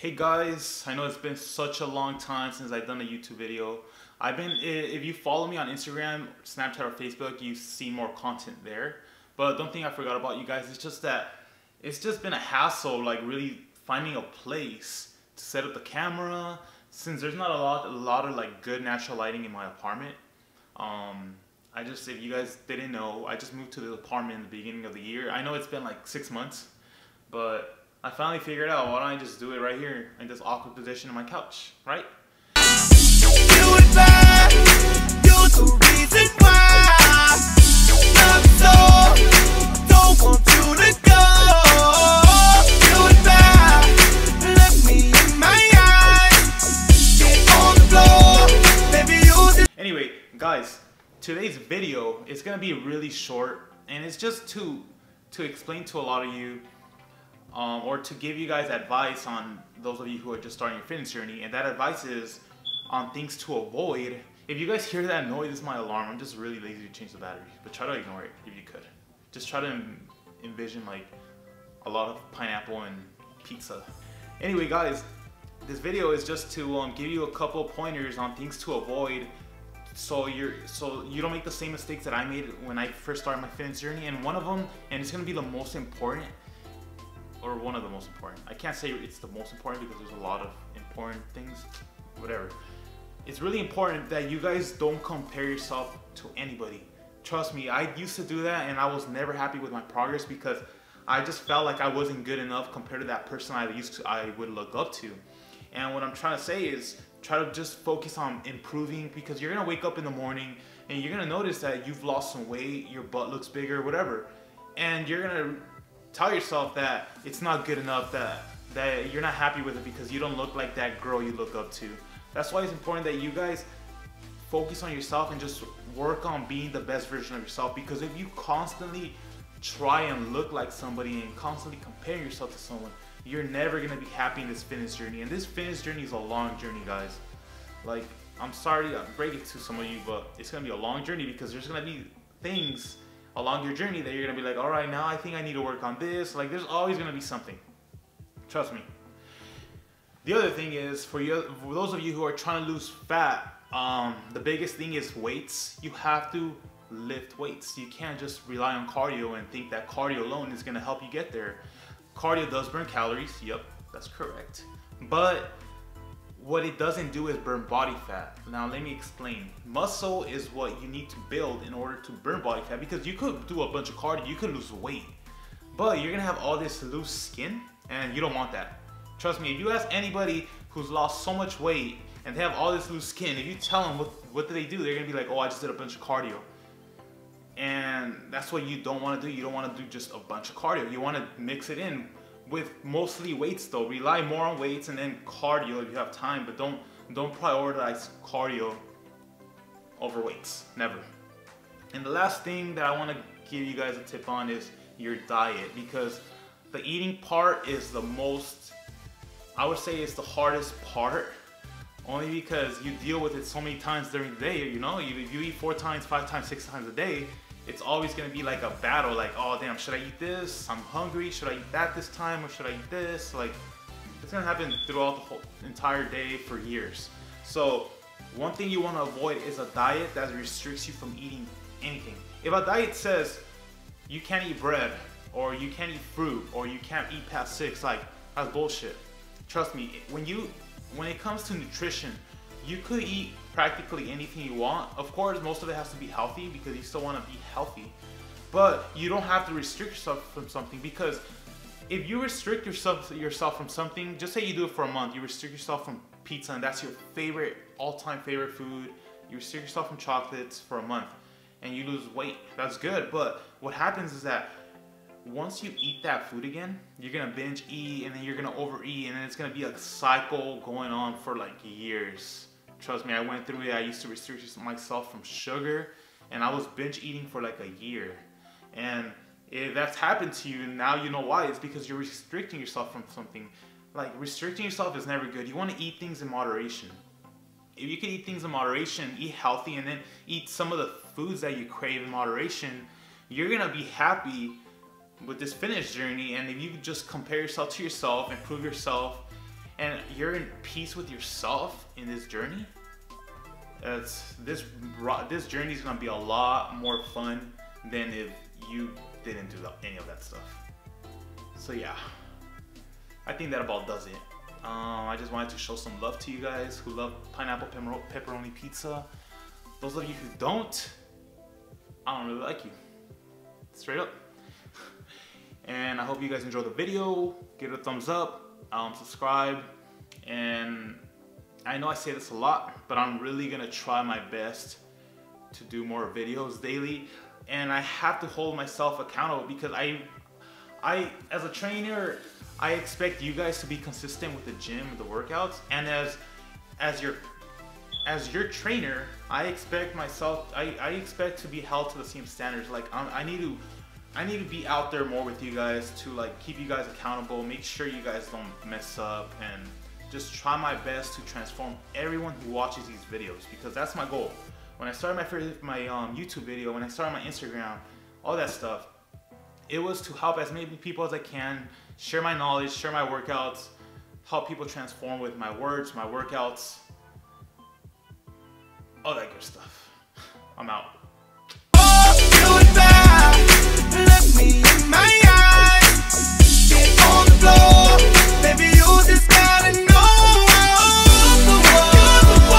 Hey guys, I know it's been such a long time since I've done a YouTube video. I've been, if you follow me on Instagram, Snapchat, or Facebook, you see more content there. But don't think I forgot about you guys. It's just that it's just been a hassle, like really finding a place to set up the camera. Since there's not a lot, a lot of like good natural lighting in my apartment. Um, I just, if you guys didn't know, I just moved to the apartment in the beginning of the year. I know it's been like six months, but I finally figured out why don't I just do it right here in this awkward position on my couch, right? Anyway, guys, today's video is gonna be really short and it's just to to explain to a lot of you um, or to give you guys advice on those of you who are just starting your fitness journey. And that advice is on things to avoid. If you guys hear that noise, it's my alarm. I'm just really lazy to change the battery, but try to ignore it if you could. Just try to envision like a lot of pineapple and pizza. Anyway, guys, this video is just to um, give you a couple pointers on things to avoid so you're so you don't make the same mistakes that I made when I first started my fitness journey and one of them and it's gonna be the most important or one of the most important. I can't say it's the most important because there's a lot of important things, whatever. It's really important that you guys don't compare yourself to anybody. Trust me, I used to do that and I was never happy with my progress because I just felt like I wasn't good enough compared to that person I used to I would look up to. And what I'm trying to say is try to just focus on improving because you're gonna wake up in the morning and you're gonna notice that you've lost some weight, your butt looks bigger, whatever. And you're gonna tell yourself that it's not good enough that that you're not happy with it because you don't look like that girl you look up to. That's why it's important that you guys focus on yourself and just work on being the best version of yourself because if you constantly try and look like somebody and constantly compare yourself to someone, you're never gonna be happy in this fitness journey. And this fitness journey is a long journey, guys. Like, I'm sorry to break it to some of you, but it's gonna be a long journey because there's gonna be things along your journey that you're gonna be like, all right, now I think I need to work on this. Like there's always gonna be something. Trust me. The other thing is for you, for those of you who are trying to lose fat, um, the biggest thing is weights. You have to lift weights. You can't just rely on cardio and think that cardio alone is gonna help you get there. Cardio does burn calories. Yep, that's correct. But what it doesn't do is burn body fat. Now let me explain. Muscle is what you need to build in order to burn body fat because you could do a bunch of cardio, you could lose weight, but you're gonna have all this loose skin and you don't want that. Trust me, if you ask anybody who's lost so much weight and they have all this loose skin, if you tell them what, what do they do, they're gonna be like, oh, I just did a bunch of cardio. And that's what you don't wanna do. You don't wanna do just a bunch of cardio. You wanna mix it in with mostly weights though. Rely more on weights and then cardio if you have time, but don't don't prioritize cardio over weights. Never. And the last thing that I want to give you guys a tip on is your diet because the eating part is the most I would say it's the hardest part only because you deal with it so many times during the day, you know? You, you eat four times, five times, six times a day, it's always gonna be like a battle, like, oh damn, should I eat this? I'm hungry, should I eat that this time, or should I eat this? Like, it's gonna happen throughout the whole entire day for years. So, one thing you wanna avoid is a diet that restricts you from eating anything. If a diet says you can't eat bread, or you can't eat fruit, or you can't eat past six, like, that's bullshit. Trust me, when you, when it comes to nutrition, you could eat practically anything you want. Of course, most of it has to be healthy because you still want to be healthy. But you don't have to restrict yourself from something because if you restrict yourself yourself from something, just say you do it for a month, you restrict yourself from pizza and that's your favorite all-time favorite food. You restrict yourself from chocolates for a month and you lose weight. That's good, but what happens is that once you eat that food again, you're gonna binge eat and then you're gonna overeat and then it's gonna be a cycle going on for like years. Trust me, I went through it. I used to restrict myself from sugar and I was binge eating for like a year. And if that's happened to you, now you know why. It's because you're restricting yourself from something. Like restricting yourself is never good. You want to eat things in moderation. If you can eat things in moderation, eat healthy, and then eat some of the foods that you crave in moderation, you're gonna be happy with this fitness journey. And if you just compare yourself to yourself, improve yourself, and you're in peace with yourself in this journey, it's this this journey is gonna be a lot more fun than if you didn't do any of that stuff. So yeah, I think that about does it. Um, I just wanted to show some love to you guys who love pineapple pepperoni pizza. Those of you who don't, I don't really like you. Straight up. and I hope you guys enjoy the video. Give it a thumbs up, um, subscribe, and I know I say this a lot, but I'm really gonna try my best to do more videos daily. And I have to hold myself accountable because I, I as a trainer, I expect you guys to be consistent with the gym, the workouts, and as as your as your trainer, I expect myself, I, I expect to be held to the same standards. Like I'm, I need to, I need to be out there more with you guys to like keep you guys accountable, make sure you guys don't mess up, and just try my best to transform everyone who watches these videos because that's my goal. When I started my first, my um, YouTube video, when I started my Instagram, all that stuff, it was to help as many people as I can, share my knowledge, share my workouts, help people transform with my words, my workouts, all that good stuff. I'm out.